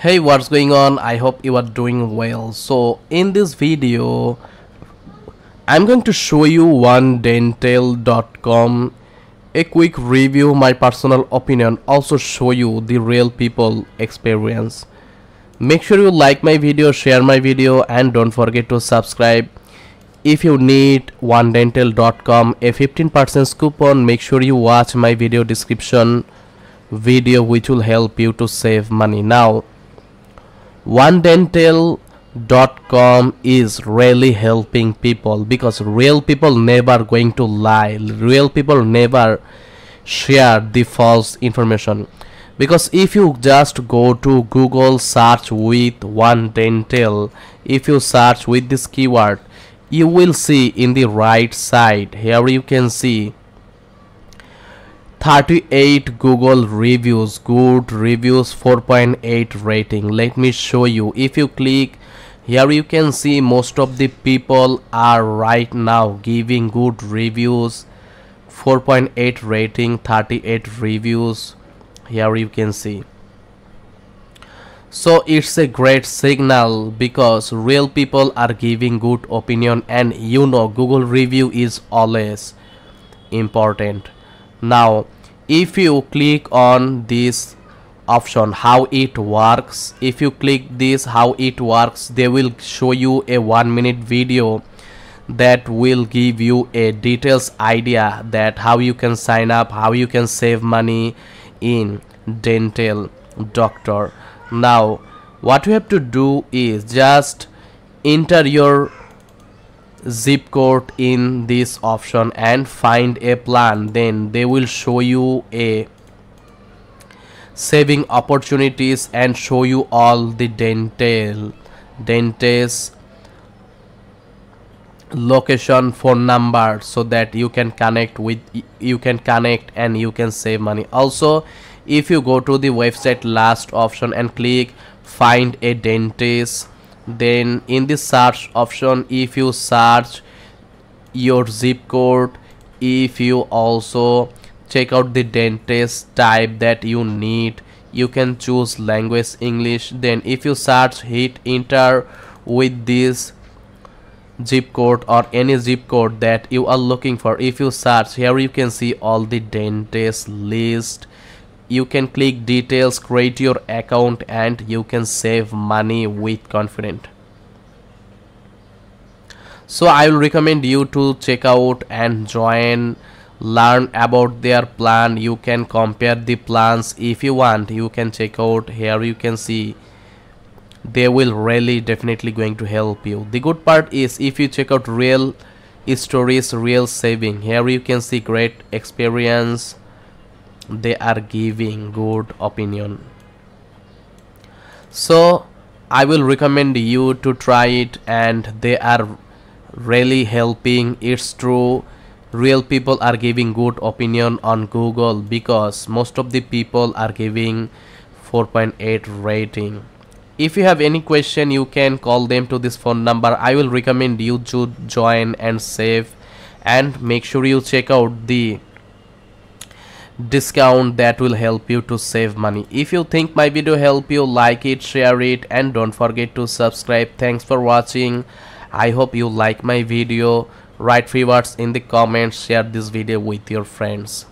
hey what's going on? I hope you are doing well. So in this video i'm going to show you one dental.com a quick review my personal opinion also show you the real people experience. Make sure you like my video share my video and don't forget to subscribe. If you need onedental.com a 15% coupon make sure you watch my video description video which will help you to save money. Now onedental.com is really helping people because real people never going to lie. Real people never share the false information. Because if you just go to google search with one dental if you search with this keyword you will see in the right side here you can see 38 google reviews good reviews 4.8 rating. Let me show you. If you click here you can see most of the people are right now giving good reviews 4.8 rating 38 reviews. Here you can see. So it's a great signal because real people are giving good opinion and you know google review is always important now if you click on this option how it works if you click this how it works they will show you a one minute video that will give you a details idea that how you can sign up how you can save money in dental doctor. Now what you have to do is just enter your zip code in this option and find a plan. Then they will show you a saving opportunities and show you all the dental dentist location phone number so that you can connect with you can connect and you can save money. Also if you go to the website last option and click find a dentist then in the search option if you search your zip code if you also check out the dentist type that you need you can choose language english. Then if you search hit enter with this zip code or any zip code that you are looking for if you search here you can see all the dentist list you can click details create your account and you can save money with confident. So i will recommend you to check out and join learn about their plan. You can compare the plans if you want. You can check out. Here you can see they will really definitely going to help you. The good part is if you check out real stories real saving here you can see great experience they are giving good opinion. So i will recommend you to try it and they are really helping. It's true real people are giving good opinion on google because most of the people are giving 4.8 rating. If you have any question you can call them to this phone number. I will recommend you to join and save and make sure you check out the discount that will help you to save money. If you think my video help you like it share it and don't forget to subscribe. Thanks for watching. I hope you like my video. Write free words in the comments. Share this video with your friends